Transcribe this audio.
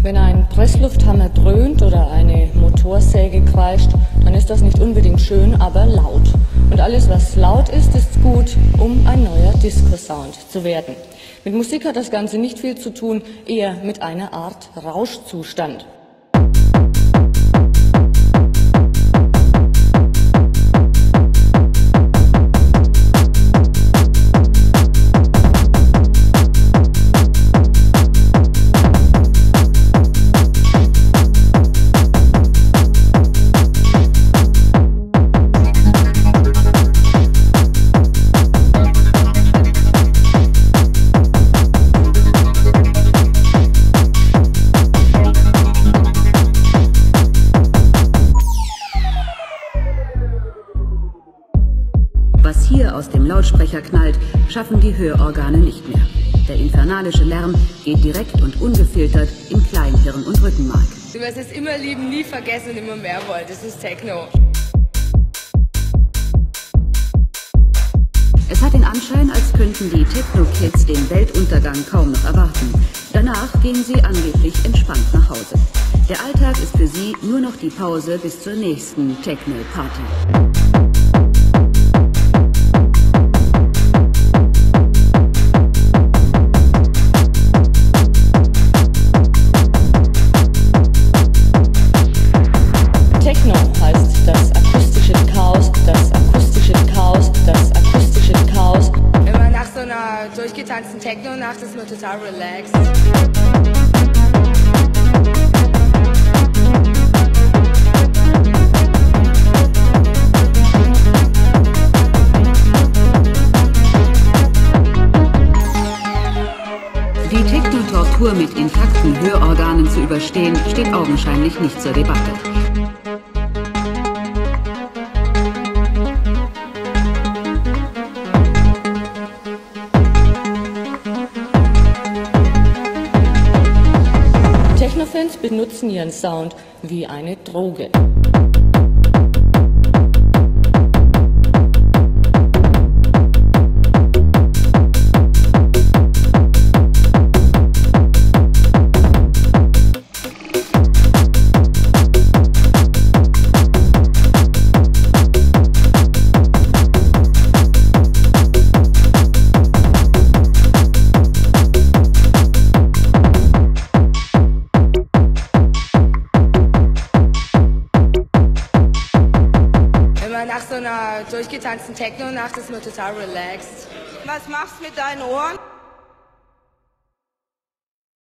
Wenn ein Presslufthammer dröhnt oder eine Motorsäge kreischt, dann ist das nicht unbedingt schön, aber laut. Und alles, was laut ist, ist gut, um ein neuer Disco-Sound zu werden. Mit Musik hat das Ganze nicht viel zu tun, eher mit einer Art Rauschzustand. Lautsprecher knallt, schaffen die Hörorgane nicht mehr. Der infernalische Lärm geht direkt und ungefiltert in Kleinhirn und Rückenmark. Du wirst es immer lieben, nie vergessen und immer mehr wollen. Das ist Techno. Es hat den Anschein, als könnten die Techno-Kids den Weltuntergang kaum noch erwarten. Danach gehen sie angeblich entspannt nach Hause. Der Alltag ist für sie nur noch die Pause bis zur nächsten Techno-Party. Durchgetanzten Techno-Nacht ist man total relaxed. Die Techno-Tortur mit intakten Hörorganen zu überstehen, steht augenscheinlich nicht zur Debatte. Technofans benutzen ihren Sound wie eine Droge. Einer durchgetanzten Techno-Nacht ist man total relaxed. Was machst du mit deinen Ohren?